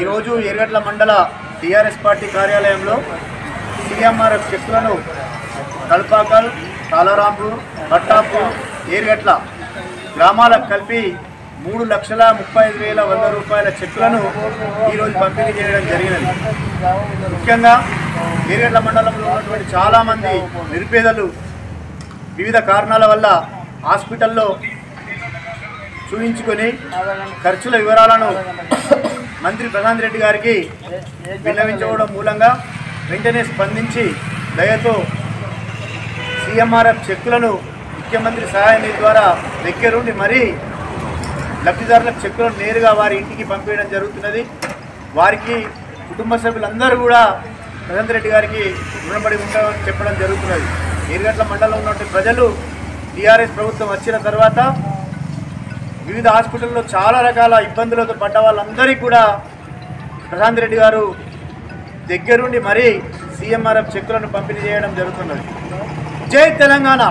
ఈరోజు ఎర్గట్ల మండల TRS party కార్యాలయంలో సీఎంఆర్ఎఫ్ చెక్కులను కల్పాకల్ కాలరాంపూర్ పట్టాపూర్ ఏర్గట్ల గ్రామాలకు కలిపి మూడు లక్షల ముప్పై ఐదు వేల వంద రూపాయల చెక్కులను ఈరోజు పంపిణీ చేయడం జరిగినది. ముఖ్యంగా ఏర్గట్ల మండలంలో ఉన్నటువంటి చాలామంది నిరుపేదలు వివిధ కారణాల వల్ల హాస్పిటల్లో చూపించుకొని ఖర్చుల వివరాలను మంత్రి ప్రశాంత్ రెడ్డి గారికి విన్నవించుకోవడం మూలంగా వెంటనే స్పందించి దయతో సీఎంఆర్ఎఫ్ చెక్కులను ముఖ్యమంత్రి సహాయ నిధి ద్వారా దగ్గరుండి మరీ లబ్ధిదారులకు చెక్కులను నేరుగా వారి ఇంటికి పంపించడం జరుగుతున్నది. వారికి కుటుంబ సభ్యులందరూ కూడా ప్రశాంత్ రెడ్డి గారికి రుణపడి ఉంటామని చెప్పడం జరుగుతున్నది. ఎరుగట్ల మండలంలో ఉన్నటువంటి ప్రజలు టీఆర్ఎస్ ప్రభుత్వం వచ్చిన తర్వాత వివిధ హాస్పిటల్లో చాలా రకాల ఇబ్బందులతో పడ్డ వాళ్ళందరికీ కూడా ప్రశాంత్ రెడ్డి గారు దగ్గరుండి మరీ సీఎంఆర్ఎఫ్ చెక్కులను పంపిణీ చేయడం జరుగుతున్నది. జై తెలంగాణ!